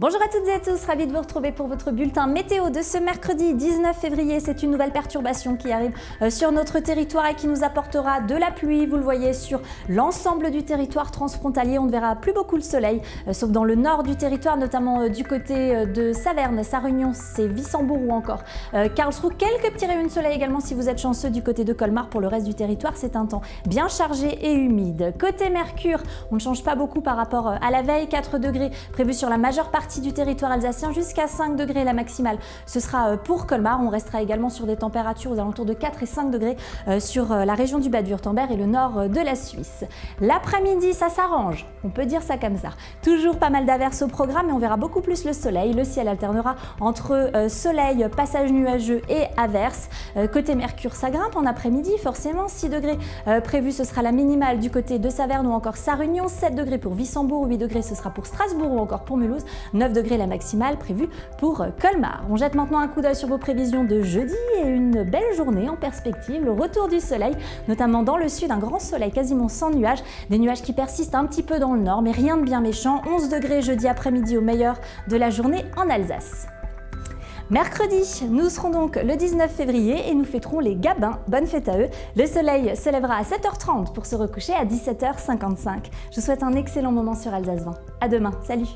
Bonjour à toutes et à tous, ravi de vous retrouver pour votre bulletin météo de ce mercredi 19 février. C'est une nouvelle perturbation qui arrive euh, sur notre territoire et qui nous apportera de la pluie. Vous le voyez sur l'ensemble du territoire transfrontalier. On ne verra plus beaucoup le soleil, euh, sauf dans le nord du territoire, notamment euh, du côté de Saverne, Sarunion, c'est Vissembourg ou encore Karlsruhe. Quelques petits rayons de soleil également si vous êtes chanceux du côté de Colmar. Pour le reste du territoire, c'est un temps bien chargé et humide. Côté Mercure, on ne change pas beaucoup par rapport à la veille. 4 degrés prévus sur la majeure partie du territoire alsacien jusqu'à 5 degrés la maximale. Ce sera euh, pour Colmar. On restera également sur des températures aux alentours de 4 et 5 degrés euh, sur euh, la région du Bas-du-Württemberg et le nord de la Suisse. L'après-midi, ça s'arrange. On peut dire ça comme ça. Toujours pas mal d'averses au programme et on verra beaucoup plus le soleil. Le ciel alternera entre soleil, passage nuageux et averses. Côté Mercure, ça grimpe en après-midi, forcément. 6 degrés prévus, ce sera la minimale du côté de Saverne ou encore Sarunion. 7 degrés pour Wissembourg, 8 degrés, ce sera pour Strasbourg ou encore pour Mulhouse. 9 degrés la maximale prévue pour Colmar. On jette maintenant un coup d'œil sur vos prévisions de jeudi et une belle journée en perspective, le retour du soleil, notamment dans le sud, un grand soleil quasiment sans nuages, des nuages qui persistent un petit peu dans le nord, mais rien de bien méchant, 11 degrés jeudi après-midi au meilleur de la journée en Alsace. Mercredi, nous serons donc le 19 février et nous fêterons les Gabins. Bonne fête à eux. Le soleil se lèvera à 7h30 pour se recoucher à 17h55. Je vous souhaite un excellent moment sur Alsace 20. À demain. Salut